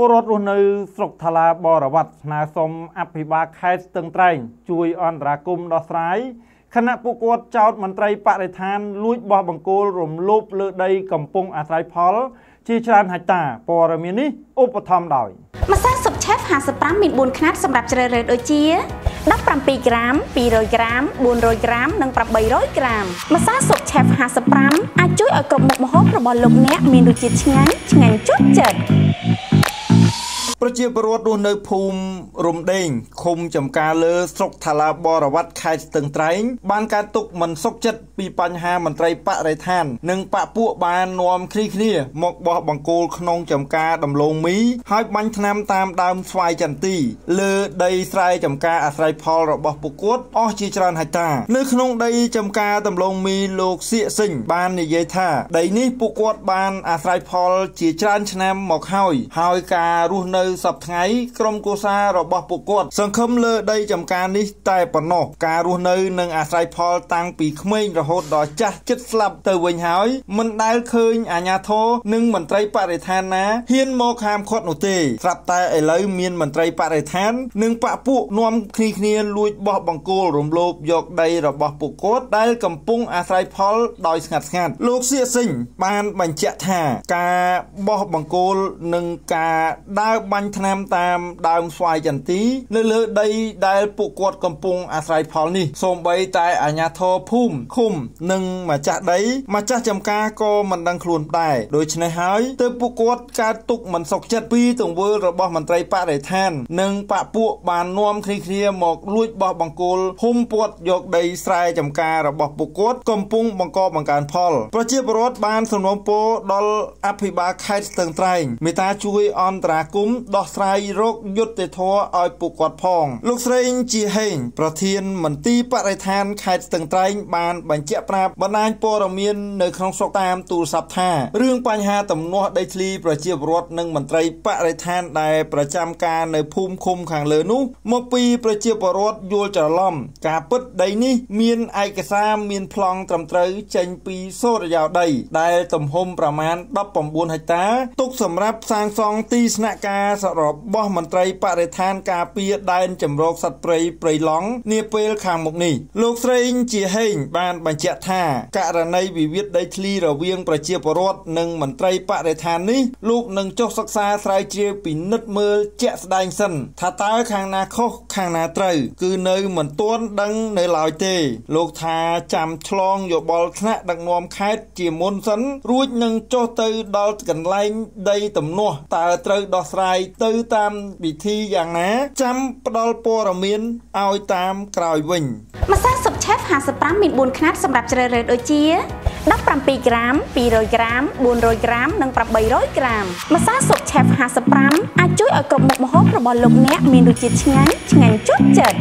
ពលរដ្ឋរស់នៅស្រុកថាឡាបរវត្តស្នើសុំអភិបាលខេត្តស្ទឹងត្រែង ជួយអន្តរាគមន៍ដោះស្រាយខណៈពួកគាត់ចោទមន្ត្រីបរិស្ថានលួចបោះបង្គោលរំលោភលើដីកំពង់អាស្រ័យផល ជាច្រើនហិកតាព័ត៌មាននេះឧបត្ថម្ភដោយម្សៅស៊ុបឆេฟ55មាន4ខ្នាតសម្រាប់ជ្រើសរើសដូចជា17ក្រាម200ក្រាម400ក្រាមនិង800ក្រាមម្សៅស៊ុបឆេฟ55អាចជួយឲ្យគ្រប់មុខម្ហូបរបស់លោកអ្នកមានរសជាតិឆ្ងាញ់ឆ្ងាញ់ជក់ចិត្ត ប្រជាពលរដ្ឋរស់នៅភូមិរំដេងឃុំចំការលើស្រុកថាឡាបរវត្តខេត្តស្ទឹងត្រែងបានកើតទុកមិនសុខចិត្តពីបញ្ហាមន្ត្រីបរិស្ថាន និងបពពួកបាននាំគ្នាគ្នាមកបោះបង្គោលក្នុងចំការដំឡូងមី ហើយបាញ់ថ្នាំតាមដើមស្វាយចន្ទី លើដីស្រែចំការអាស្រ័យផលរបស់ពួកគាត់អស់ជាច្រើនហិកតា នៅក្នុងដីចំការដំឡូងមីលោកសៀកសិញបាននិយាយថា ដីនេះពួកគាត់បានអាស្រ័យផលជាច្រើនឆ្នាំមកហើយហើយការរស់នៅសប្ថ្ងៃក្រុមគូសាររបស់ពួកគាត់ សង្ឃឹមលើដីចំការនេះតែប៉ុណ្ណោះការរស់នៅនិងអាស្រ័យផលតាំងពីក្មេងរហូតដល់ចាស់ចិត្តស្លាប់ទៅវិញហើយមិនដែលឃើញអាញាធរនិងមន្ត្រីបរិស្ថានណាហ៊ានមកហាមឃាត់នោះទេស្រាប់តែឥឡូវមានមន្ត្រីបរិស្ថាន និងបពពួកនាំគ្នាគ្នាលួចបោះបង្គោលរំលោភយកដីរបស់ពួកគាត់ដែលកំពុងអាស្រ័យផលដោយស្ងាត់ស្ងាត់លោកសៀសិញបានបញ្ជាក់ថាការបោះបង្គោលនិងការដើរបាញ់ថ្នាំតាមដើមស្វាយចន្ទីនៅលើដីដែលពួកគាត់កំពុងអាស្រ័យផលនេះសូម្បីតែអាជ្ញាធរភូមិឃុំនិងម្ចាស់ដីម្ចាស់ចំការក៏មិនដឹងខ្លួនដែរដូច្នេះហើយទើបពួកគាត់កើតទុកមិនសុខចិត្តពីទង្វើរបស់មន្ត្រីបរិស្ថាន និងបពពួកបាននាំគ្នាគ្នាមកលួចបោះបង្គោលហុំព័ទ្ធយកដីស្រែចំការរបស់ពួកគាត់កំពុងបង្កបង្កើនផលប្រជាពលរដ្ឋបានសំណូមពរដល់អភិបាលខេត្តស្ទឹងត្រែងមេត្តាជួយអន្តរាគមន៍ដោះស្រាយរោគយុត្តិធម៌ឲ្យពួកគាត់ផង លោកស្រីជាហេងប្រធានមន្ទីរបរិស្ថានខេត្តស្ទឹងត្រែងបានបញ្ជាក់ប្រាប់បណ្ដាញព័ត៌មាននៅក្នុងស្រុកតាមទូរស័ព្ទថារឿងបញ្ហាទំនាស់ដីធ្លីប្រជាពលរដ្ឋនិងមន្ត្រីបរិស្ថានដែលប្រចាំការនៅភូមិឃុំខាងលើនោះមកពីប្រជាពលរដ្ឋយល់ច្រឡំការពិតដីនេះមានឯកសារមានប្លង់ត្រឹមត្រូវចេញពីសូរិយោដី ដែលទំហំប្រមាណ19ហិកតាទុកសម្រាប់សាងសង់ទីស្នាក់ការរបស់មន្ត្រីបរិស្ថានការពារដែនចម្រោកសត្វព្រៃព្រៃឡង់នាពេលខាងមុខនេះលោកស្រីជាហេងបានបញ្ជាក់ថាករណីវិវាទដីធ្លីរវាងប្រជាពលរដ្ឋនិងមន្ត្រីបរិស្ថាននេះលោកនឹងចុះសិក្សាស្រាវជ្រាវពិនិត្យមើលជាក់ស្ដែងសិនថាតើខាងណាខុសខាងណាត្រូវគឺនៅមិនទាន់ដឹងនៅឡើយទេ លោកថាចាំឆ្លងយោបល់ថ្នាក់ដឹកនាំខេត្តជាមុនសិនរួចនឹងចុះទៅដល់កន្លែងដីទំនាស់តើត្រូវដោះស្រាយទៅតាមវិធីយ៉ាងណា ចាំផ្ដល់ព័ត៌មានឲ្យតាមក្រោយវិញម្សៅស៊ុបឆេฟ55មាន4ខ្នាតសម្រាប់ជ្រើសរើសដូចជា17ក្រាម200ក្រាម400ក្រាមនិង800ក្រាមម្សៅស៊ុបឆេฟ55អាចជួយឲ្យគ្រប់មុខម្ហូបរបស់លោកអ្នកមានរសជាតិឆ្ងាញ់ឆ្ងាញ់ជក់ចិត្ត